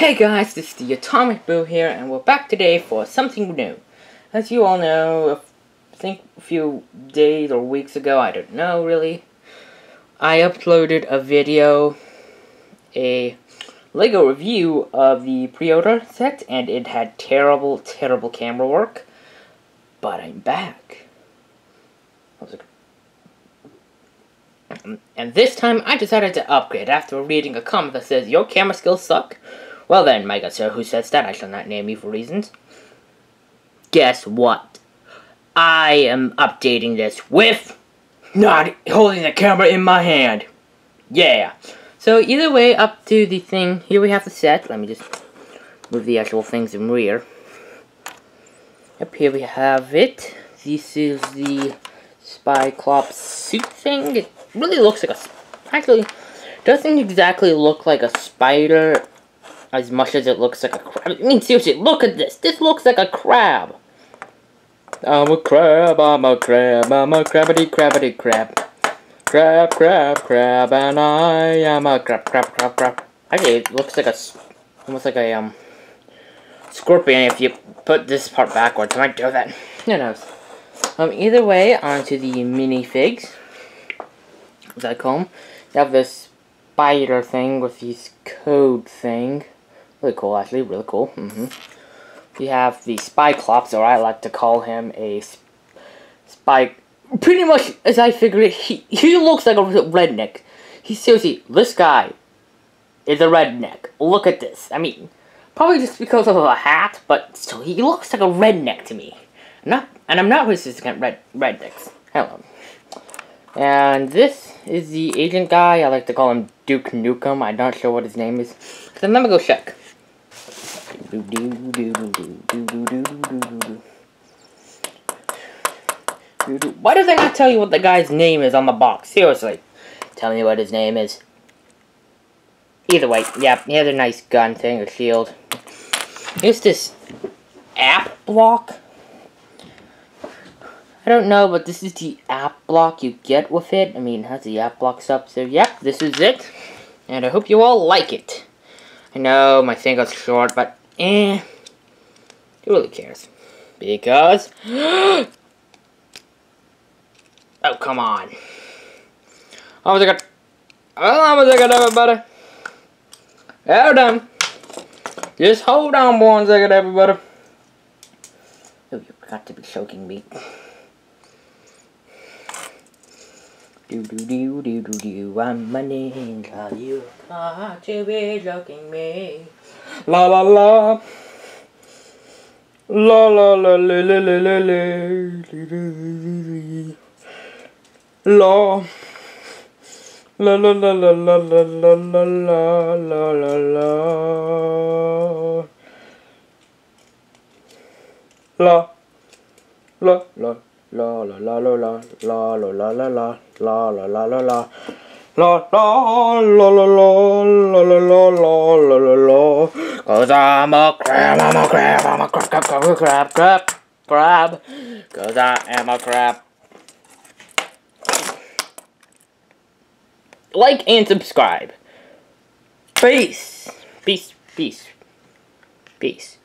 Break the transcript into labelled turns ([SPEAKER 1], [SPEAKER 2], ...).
[SPEAKER 1] Hey guys, this is the Atomic Boo here, and we're back today for something new. As you all know, I think a few days or weeks ago, I don't know really, I uploaded a video, a LEGO review of the pre-order set, and it had terrible, terrible camera work. But I'm back. And this time, I decided to upgrade after reading a comment that says, Your camera skills suck. Well then, my good sir, who says that? I shall not name you for reasons. Guess what? I am updating this with not holding the camera in my hand. Yeah. So either way, up to the thing, here we have the set. Let me just move the actual things in rear. Up here we have it. This is the Spyclops suit thing. It really looks like a... Actually, doesn't exactly look like a spider as much as it looks like a crab. I mean, seriously, look at this. This looks like a crab. I'm a crab, I'm a crab, I'm a crabbity crabbity crab. Crab, crab, crab, and I am a crab, crab, crab, crab. Actually, it looks like a, almost like a, um, scorpion if you put this part backwards. I might do that. Who knows? Um, either way, onto the minifigs. Call them. You have this spider thing with this code thing. Really cool, actually. Really cool. Mm -hmm. We have the Spyclops, or I like to call him a spy. Pretty much, as I figured, he, he looks like a redneck. He seriously, this guy is a redneck. Look at this. I mean, probably just because of a hat, but still, he looks like a redneck to me. not, and I'm not racist against red rednecks. Hello. And this is the agent guy. I like to call him Duke Nukem. I'm not sure what his name is. So let me go check. Why did they not tell you what the guy's name is on the box? Seriously. Tell me what his name is. Either way, yeah, he has a nice gun thing, a shield. Here's this app block. I don't know, but this is the app block you get with it. I mean, how's the app blocks up, so yep, this is it. And I hope you all like it. I know my got short, but eh. Who really cares? Because... oh, come on. Was I got... Hold on a second, everybody. Hold on. Just hold on one second, everybody. Oh, you've got to be choking me. Do do do do do do, I'm a ninja, you got to be joking me. La la la. La la la la la la la la La La la la la la la la la la la la la La La La la la la la la la la la la la la la la la La la la la la la la la la la la la Cause I'm a crab, I'm a crab, I'm a crab, crab, crab, crab, crab, crab Cause I am a crab Like and subscribe Peace Peace, peace Peace